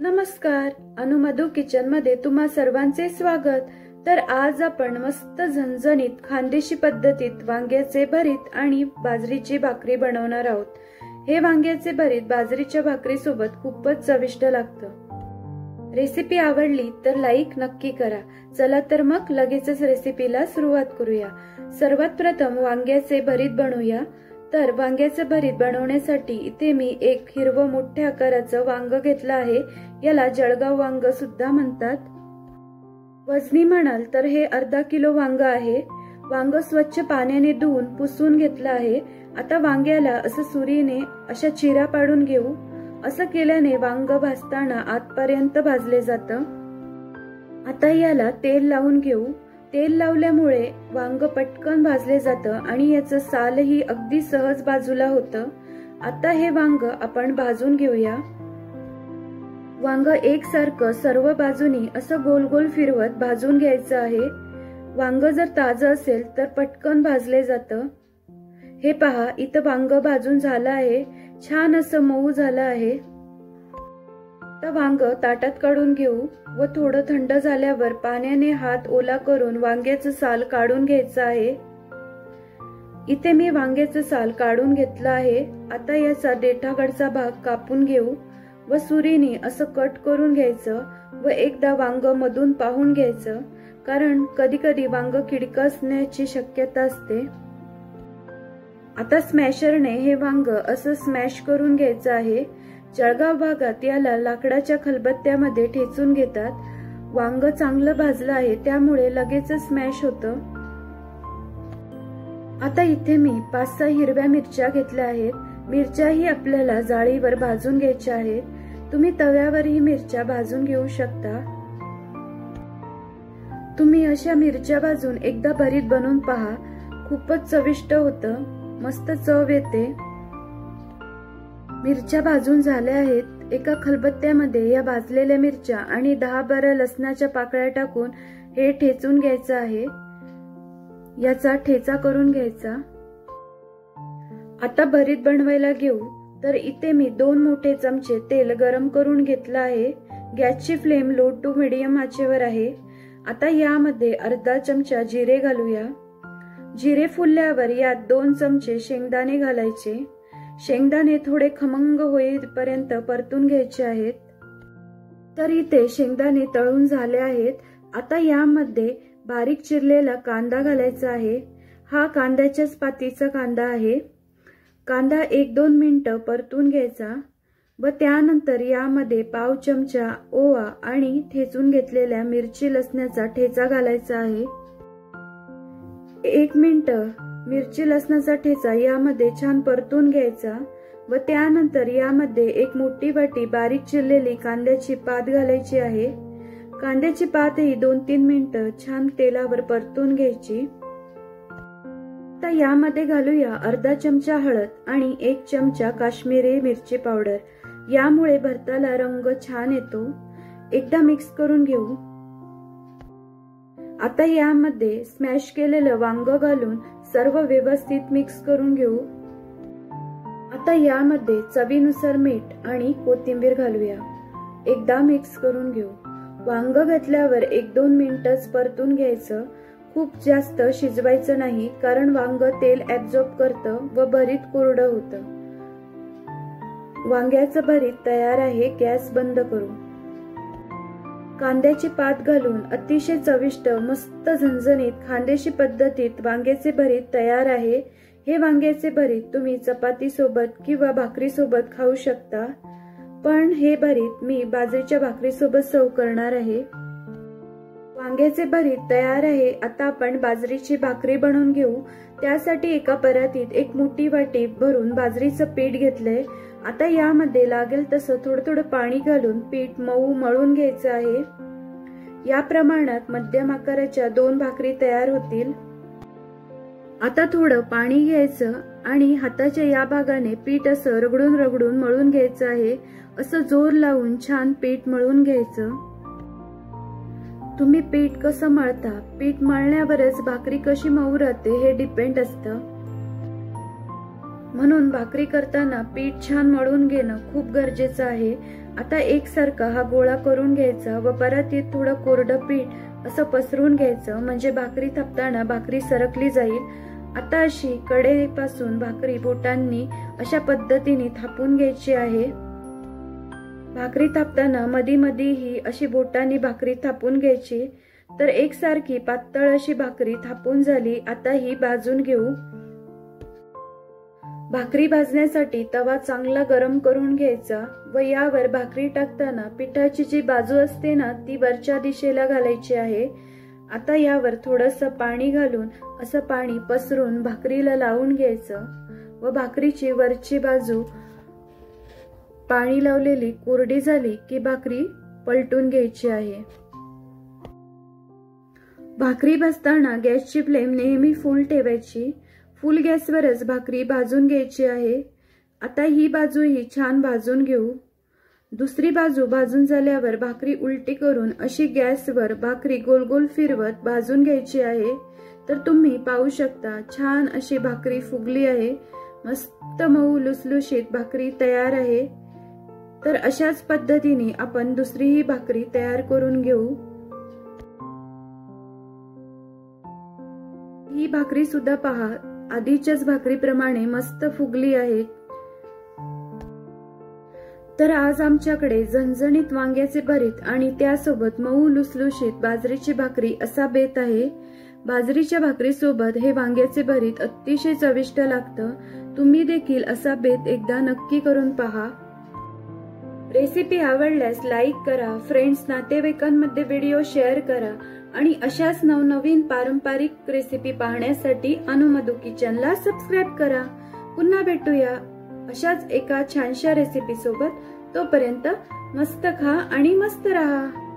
नमस्कार. अनुमधू किचनमध्ये तुम्हा सर्वांचे स्वागत. तर आज आपण मस्त झणझणीत खानदेशी पद्धतीत वांग्याचे भरीत आणि बाजरीची भाकरी बनवणार आहोत. हे वांग्याचे भरीत बाजरीच्या भाकरी सोबत खूपच चविष्ट लागतं. रेसिपी आवडली तर लाईक नक्की करा. चला तर मग लगेचच रेसिपीला सुरुवात करूया. सर्वात प्रथम वांग्याचे भरीत बनवूया. तर वांग्याचं भरीत बनवण्यासाठी इथे मी एक हिरवं मोठ्या आकाराचं वांग घेतलं आहे. याला जळगाव वांग सुद्धा म्हणतात. वजनी म्हणाल तर हे अर्धा किलो वांग आहे. वांग स्वच्छ पाण्याने धुवून पुसून घेतलं आहे. आता वांग्याला असं सुरीने अशा चिरा पाडून घेऊ. असं केल्याने वांग भाजताना आतपर्यंत भाजले जातं. आता याला तेल लावून घेऊ. तेल लावल्यामुळे वांग पटकन भाजले जातं आणि याचं सालही अगदी सहज बाजूला होतं. आता हे वांग आपण भाजून घेऊया. वांग एकसारखं सर्व बाजूनी असं गोल गोल फिरवत भाजून घ्यायचं आहे. वांग जर ताजं असेल तर पटकन भाजले जातं. हे पहा इथं वांग भाजून झालं आहे. छान असं मऊ झालं आहे. तर वांग ताटात काढून घेऊ व थोडं थंड झाल्यावर पाण्याने हात ओला करून वांग्याचं साल काढून घ्यायचं आहे. इथे मी वांग्याचं साल काढून घेतलं आहे. आता याचा देठाकडचा भाग कापून घेऊ व सुरीने असं कट करून घ्यायचं व एकदा वांग मधून पाहून घ्यायचं कारण कधी कधी वांग असण्याची शक्यता असते. आता स्मॅशरने हे वांग असं स्मॅश करून घ्यायचं आहे. जळगाव भागात याला लाकडाच्या खलबत्त्यामध्ये ठेचून घेतात. वांग चांगलं भाजलं आहे त्यामुळे लगेच स्मॅश होतं. आता इथे मी पाच सहा हिरव्या मिरच्या घेतल्या आहेत. मिरच्याही आपल्याला जाळीवर भाजून घ्यायच्या आहेत. तुम्ही तव्यावरही मिरच्या भाजून घेऊ शकता. तुम्ही अशा मिरच्या भाजून एकदा भरीत बनवून पहा. खूपच चविष्ट होतं. मस्त चव येते. मिरच्या भाजून झाल्या आहेत. एका खलबत्त्यामध्ये या भाजलेल्या मिरच्या आणि दहा बारा लसणाच्या पाकळ्या टाकून हे ठेचून घ्यायचं आहे. याचा ठेचा करून घ्यायचा. आता भरीत बनवायला घेऊ. तर इथे मी दोन मोठे चमचे तेल गरम करून घेतलं आहे. गॅसची फ्लेम लो टू मिडियम आचेवर आहे. आता यामध्ये अर्धा चमचा जिरे घालूया. जिरे फुलल्यावर यात दोन चमचे शेंगदाणे घालायचे. शेंगदाणे थोडे खमंग होईपर्यंत परतून घ्यायचे आहेत. तर इथे शेंगदाणे तळून झाले आहेत. आता यामध्ये बारीक चिरलेला कांदा घालायचा आहे. हा कांद्याच्याच पातीचा कांदा आहे. कांदा एक दोन मिनटं परतून घ्यायचा व त्यानंतर यामध्ये पाव चमचा ओवा आणि ठेचून घेतलेल्या मिरची लसण्याचा ठेचा घालायचा आहे. एक मिनटं मिरची लसणाचा ठेचा यामध्ये छान परतून घ्यायचा व त्यानंतर यामध्ये एक मोठी वाटी बारीक चिरलेली कांद्याची पात घालायची आहे. कांद्याची पातही दोन तीन मिनिटं छान तेलावर परतून घ्यायची. आता यामध्ये घालूया अर्धा चमचा हळद आणि एक चमचा काश्मीरी मिरची पावडर. यामुळे भरताला रंग छान येतो. एकदा मिक्स करून घेऊ. आता यामध्ये स्मॅश केलेलं वांग घालून सर्व व्यवस्थित मिक्स करून घेऊ. आता यामध्ये चवीनुसार मीठ आणि कोथिंबीर घालूया. एकदा मिक्स करून घेऊ. वांग घातल्यावर एक दोन मिनिटच परतून घ्यायचं. खूप जास्त शिजवायचं नाही कारण वांग तेल ऍब्झॉर्ब करतं व भरीत कोरडं होतं. वांग्याचं भरीत तयार आहे गॅस बंद करू. कांद्याची पात घालून अतिशय चविष्ट मस्त झणझणीत खांदेशी पद्धतीत वांग्याचे भरीत तयार आहे. हे वांग्याचे भरीत तुम्ही चपाती सोबत किंवा भाकरी सोबत खाऊ शकता. पण हे भरीत मी बाजरीच्या भाकरी सोबत सर्व करणार आहे. वांग्याचे भरीत तयार आहे. आता आपण बाजरीची भाकरी बनवून घेऊ. त्यासाठी एका परातीत एक मोठी वाटी भरून बाजरीचं पीठ घेतलंय. आता यामध्ये लागेल तसं थोडं थोडं पाणी घालून पीठ मऊ मळून घ्यायचं आहे. या प्रमाणात मध्यम आकाराच्या दोन भाकरी तयार होतील. आता थोडं पाणी घ्यायचं आणि हाताच्या या भागाने पीठ असं रगडून रगडून मळून घ्यायचं आहे. असं जोर लावून छान पीठ मळून घ्यायचं. तुम्ही पीठ कसं मळता? पीठ मळण्यावरच भाकरी कशी मऊ राहते हे डिपेंड असतं. म्हणून भाकरी करताना पीठ छान मळून घेणं खूप गरजेचं आहे. आता एकसारखा हा गोळा करून घ्यायचा व परत येत थोडं कोरडं पीठ असं पसरून घ्यायचं म्हणजे भाकरी थापताना भाकरी सरकली जाईल. आता अशी कडेपासून भाकरी बोटांनी अशा पद्धतीने थापून घ्यायची आहे. भाकरी थापताना मधी मधी ही अशी बोटांनी भाकरी थापून घ्यायची. तर एकसारखी पातळ अशी भाकरी थापून झाली आता ही भाजून घेऊ. भाकरी भाजण्यासाठी तवा चांगला गरम करून घ्यायचा व यावर भाकरी टाकताना पिठाची जी बाजू असते ना ती वरच्या दिशेला घालायची आहे. आता यावर थोडस पाणी घालून असं पाणी पसरून भाकरीला लावून घ्यायचं व भाकरीची वरची बाजू पाणी लावलेली कोरडी झाली की भाकरी पलटून घ्यायची आहे. भाकरी भाजताना गॅसची फ्लेम नेहमी फुल ठेवायची फुल गॅसवरच भाकरी भाजून घ्यायची आहे. आता ही बाजू ही छान भाजून घेऊ. दुसरी बाजू भाजून झाल्यावर भाकरी उलटी करून अशी गॅसवर भाकरी गोल गोल फिरवत भाजून घ्यायची आहे. तर तुम्ही पाहू शकता छान अशी भाकरी फुगली आहे. मस्त मऊ लुसलुशीत भाकरी तयार आहे. तर अशाच पद्धतीने आपण दुसरीही भाकरी तयार करून घेऊ. ही भाकरी सुद्धा पहा आधीच्याच भाकरीप्रमाणे मस्त फुगली आहे. तर आज आमच्याकडे झणझणीत वांग्याचे भरीत आणि त्यासोबत मऊ लुसलुशीत बाजरीची भाकरी असा बेत आहे. बाजरीच्या भाकरीसोबत हे वांग्याचे भरीत अतिशय चविष्ट लागतं. तुम्ही देखील असा बेत एकदा नक्की करून पहा. रेसिपी आवडल्यास लाईक करा फ्रेंड्स नातेवाईकांमध्ये व्हिडिओ शेअर करा आणि अशाच नवनवीन पारंपरिक रेसिपी पाहण्यासाठी अनुमधू किचनला सबस्क्राईब करा. पुन्हा भेटूया अशाच एका छानशा रेसिपी सोबत. तोपर्यंत मस्त खा आणि मस्त राहा.